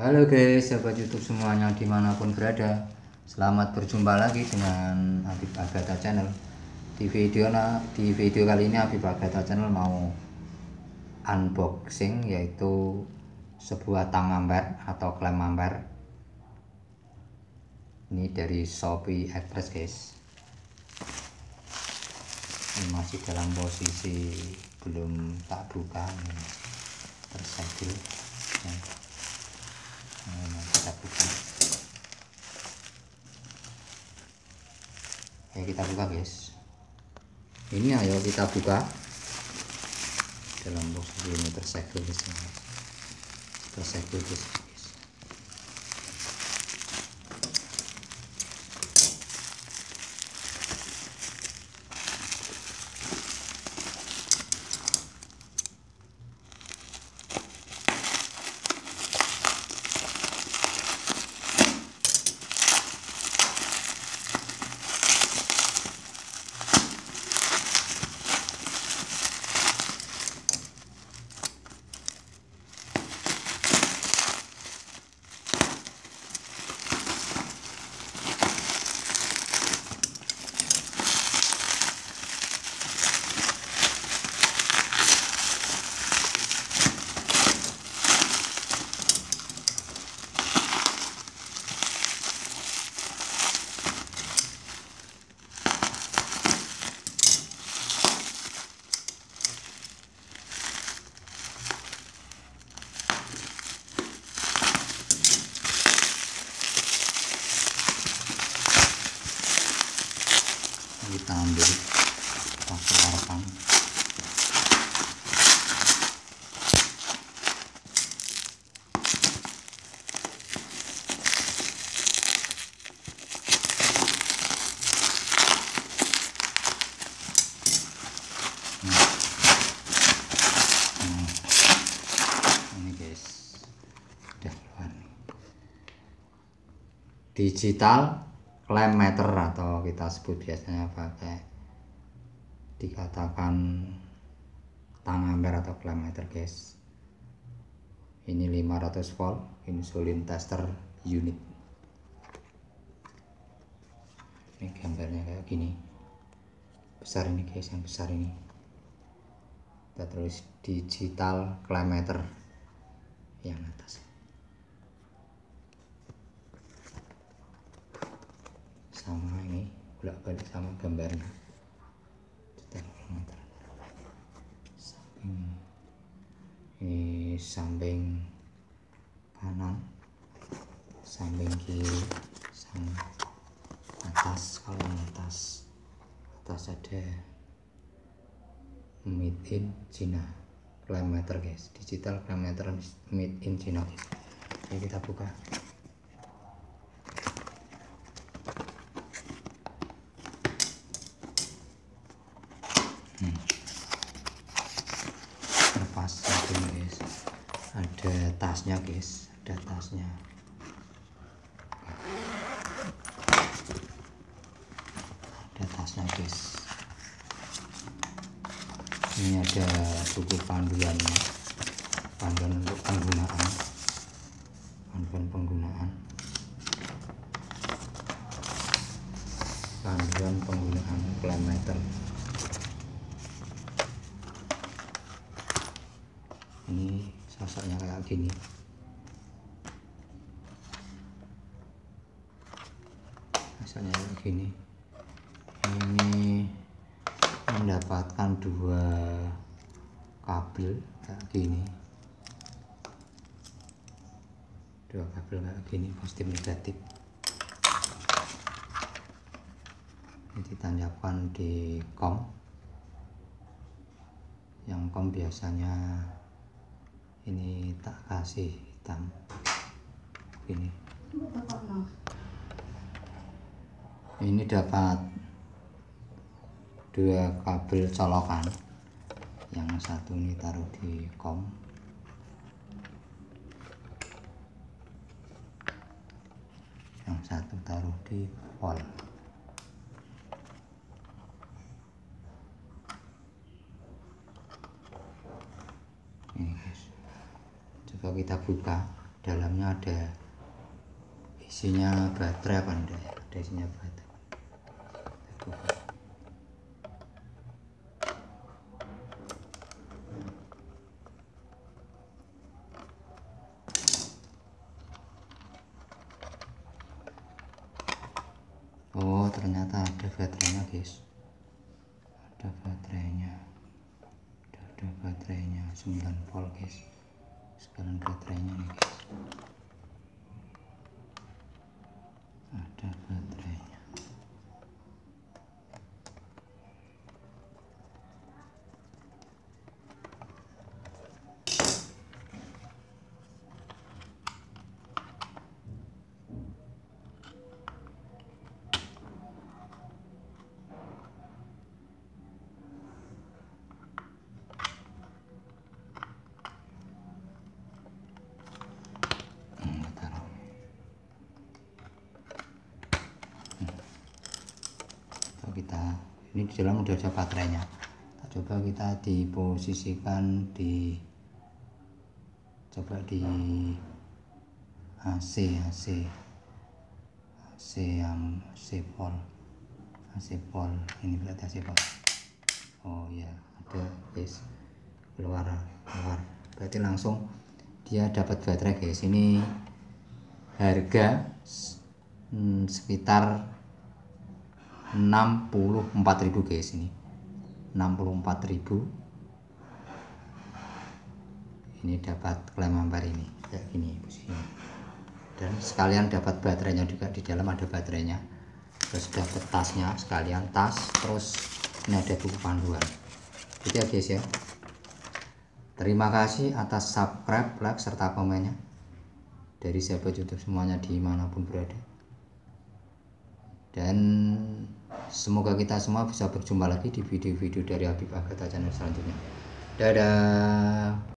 Halo guys, sahabat YouTube semuanya di mana pun berada. Selamat berjumpa lagi dengan Habib Agatha Channel. Di video na, di video kali ini Habib Agatha Channel mau unboxing yaitu sebuah tang amper atau klem amper. Ini dari Shopee Express guys. Ini masih dalam posisi belum tak buka, tersegel. Nah, kita buka ya kita buka guys. Ini ayo kita buka. Dalam posisi ini tersegel guys. Tersegel guys kita ambil pakai harapan. Ini guys udah keluar nih. Digital klem meter atau kita sebut biasanya pakai dikatakan tang ampere atau klem meter guys. Ini 500 volt insulin tester unit. Ini gambarnya kayak gini. Besar ini guys yang besar ini. Kita tulis digital meter yang atas sama ini bolak balik sama gambarnya. Samping ini samping kanan samping kiri sama atas. Kalau atas atas ada made in China. Kilometer guys. Digital kilometer made in China. Oke kita buka terpas satu guys ada tasnya guys ada tasnya. Ada tasnya guys. Ini ada buku panduannya panduan untuk penggunaan. Panduan penggunaan. Panduan penggunaan kilometer ini sosoknya kayak gini. Sosoknya kayak gini. Ini mendapatkan dua kabel kayak gini. Dua kabel kayak gini positif negatif. Ini ditanjakan di kom yang kom biasanya ini tak kasih hitam. Ini. Ini dapat dua kabel colokan. Yang satu ini taruh di kom. Yang satu taruh di pol coba kita buka dalamnya ada isinya baterai apa ya? Ada isinya baterai. Oh ternyata ada baterainya guys. Ada baterainya. Ada, ada baterainya 9 volt guys sekalian baterainya nih. guys ada baterainya Hmm, taruh. Hmm. Coba kita ini di dalam udah ada baterainya. Kita coba kita diposisikan di coba di AC AC AC yang AC pol AC pol ini berarti AC pol oh ya ada guys keluar keluar. Berarti langsung dia dapat baterai guys. Ini harga hmm, sekitar 64.000 guys ini. 64.000 ini dapat klaim ampere ini kayak gini posisinya dan sekalian dapat baterainya juga di dalam ada baterainya. Terus dapat tasnya sekalian tas terus ini ada buku panduan. Itu ya guys ya. Terima kasih atas subscribe like serta komennya. Dari sahabat youtube semuanya di mana pun berada. Dan semoga kita semua bisa berjumpa lagi di video-video dari Habib Agatha channel selanjutnya. Dadah